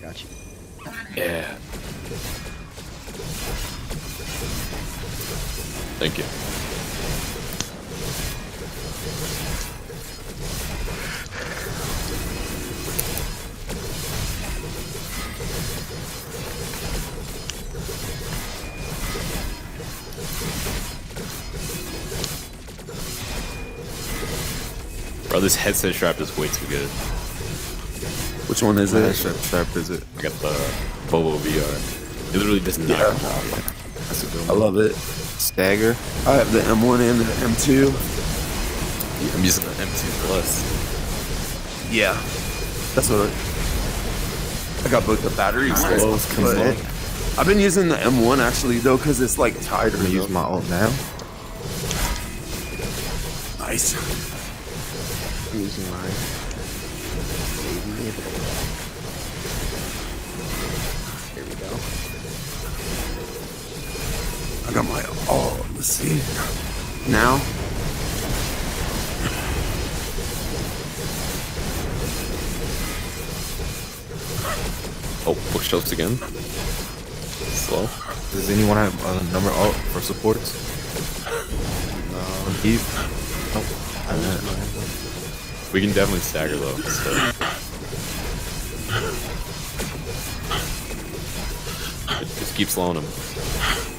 Got you. Yeah. Thank you. Bro, this headset strap is way too good. Which one is it? strap, strap is it? I got the Bobo VR. It literally does not. Yeah. That's a good one. I love it. Stagger. I have the M1 and the M2. I'm using the M2 Plus. Yeah. That's what I, I got both the batteries. Nice. though, Those come but along. I've been using the M1 actually though because it's like tighter. I'm gonna use my ult now. Nice. I'm using mine. Maybe. Here we go. I got my oh let's see. Now Oh, bookshelves again. Slow. Does anyone have a number out for supports? No. Keith? I used mine. We can definitely stagger though. So. Just keep slowing him.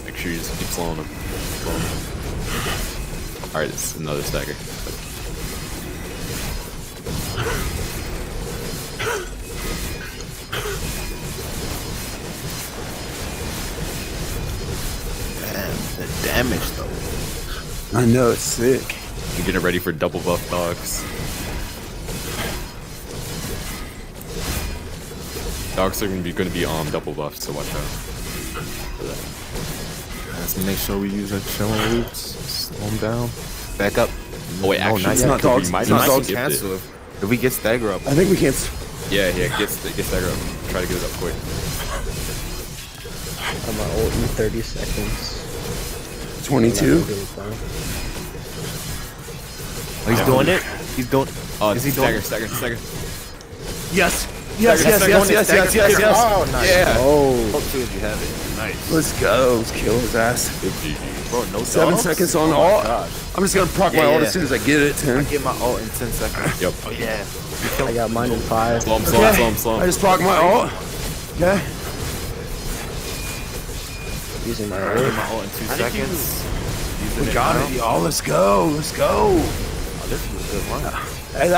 Make sure you just keep slowing him. Slow him. Alright, it's another stagger. Damn, the damage though. I know it's sick. You're getting ready for double buff dogs. Dogs are gonna be gonna be um double buffed, so watch out. for that. Let's make sure we use our chilling roots. Slow them down. Back up. Oh wait, No, actually, nice. It's not we dogs. might not dogs. skipped it. cancel if, if we get stagger up. I think we can't. Yeah, yeah, get get stagger up. Try to get it up quick. I'm out in 30 seconds. 22. Oh, he's doing it. He's doing. Uh, Is he stagger, stagger, stagger. Yes. Yes. Yes. Yes. Yes. Yes. Yes. Yes. Oh, nice. Yeah. Oh, Ult too if you have it. Nice. Let's go. Let's kill his ass. Bro, no Seven dogs? seconds on oh ult. my gosh. I'm just gonna proc Yeah, my ult as soon as I get it. Ten. Get my ult in 10 seconds. Yep. Oh, yeah. I got mine in five. Slow him, slow him, slow I him. just proc my ult. Okay. Using my Get ult. my ult in 2 seconds. Using We it got now. it, y'all. Let's go. Let's go. Oh, this was a good run. Hey, that's.